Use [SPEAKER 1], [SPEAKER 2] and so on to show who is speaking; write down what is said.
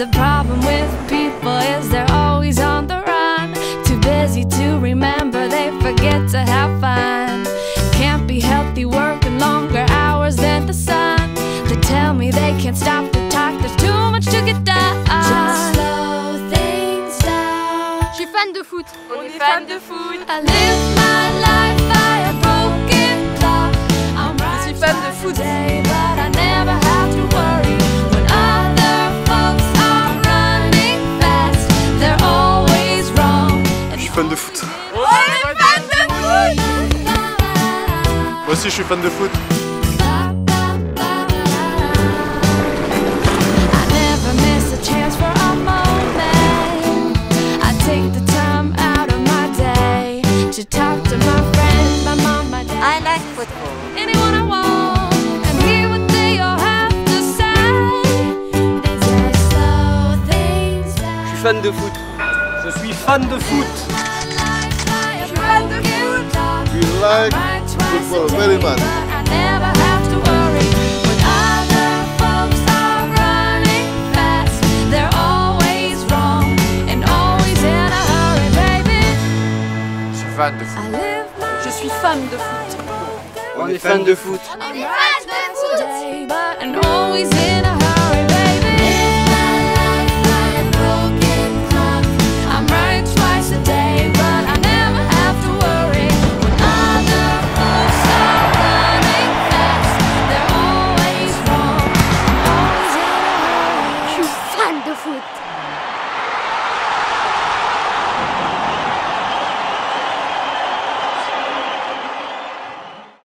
[SPEAKER 1] The problem with people is they're always on the run. Too busy to remember, they forget to have fun. Can't be healthy working longer hours than the sun. They tell me they can't stop the talk, there's too much to get done. Just slow things down.
[SPEAKER 2] Je suis fan de foot. On, On est fan de foot.
[SPEAKER 1] I live my life. fan de foot. Fan de foot Moi
[SPEAKER 3] aussi je suis fan de foot.
[SPEAKER 1] Je suis
[SPEAKER 3] fan de foot. Je suis fan de foot.
[SPEAKER 1] We like football very much. I never have to worry when other folks are running fast. They're always wrong and always in a. Je
[SPEAKER 3] suis fan de
[SPEAKER 1] foot. I live my
[SPEAKER 2] fan de foot.
[SPEAKER 3] On est fan de foot.